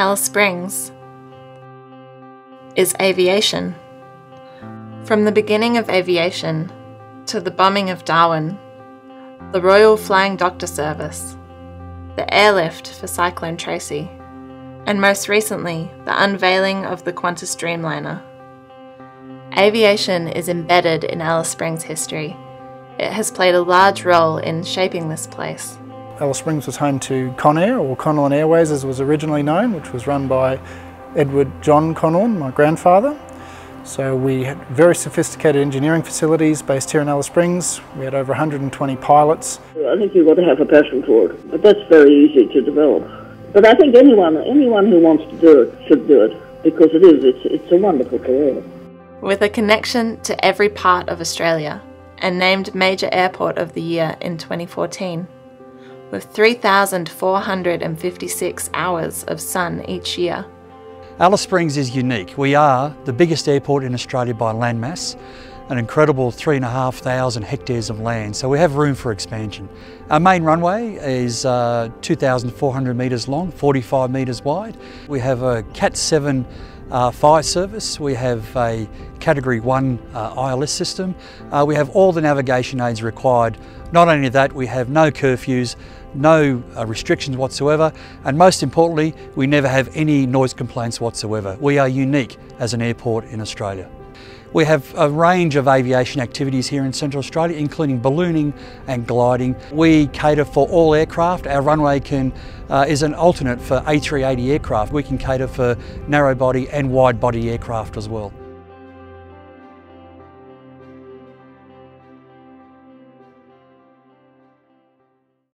Alice Springs is aviation. From the beginning of aviation to the bombing of Darwin, the Royal Flying Doctor Service, the airlift for Cyclone Tracy, and most recently, the unveiling of the Qantas Dreamliner. Aviation is embedded in Alice Springs history. It has played a large role in shaping this place. Alice Springs was home to Connair, or Connellan Airways as it was originally known, which was run by Edward John Connellan, my grandfather. So we had very sophisticated engineering facilities based here in Alice Springs. We had over 120 pilots. I think you've got to have a passion for it, but that's very easy to develop. But I think anyone, anyone who wants to do it should do it because it is, it's, it's a wonderful career. With a connection to every part of Australia and named Major Airport of the Year in 2014 with 3,456 hours of sun each year. Alice Springs is unique. We are the biggest airport in Australia by landmass, an incredible 3,500 hectares of land, so we have room for expansion. Our main runway is uh, 2,400 metres long, 45 metres wide. We have a Cat 7 uh, fire service, we have a Category 1 uh, ILS system, uh, we have all the navigation aids required. Not only that, we have no curfews, no uh, restrictions whatsoever, and most importantly, we never have any noise complaints whatsoever. We are unique as an airport in Australia. We have a range of aviation activities here in Central Australia, including ballooning and gliding. We cater for all aircraft. Our runway can, uh, is an alternate for A380 aircraft. We can cater for narrow body and wide body aircraft as well.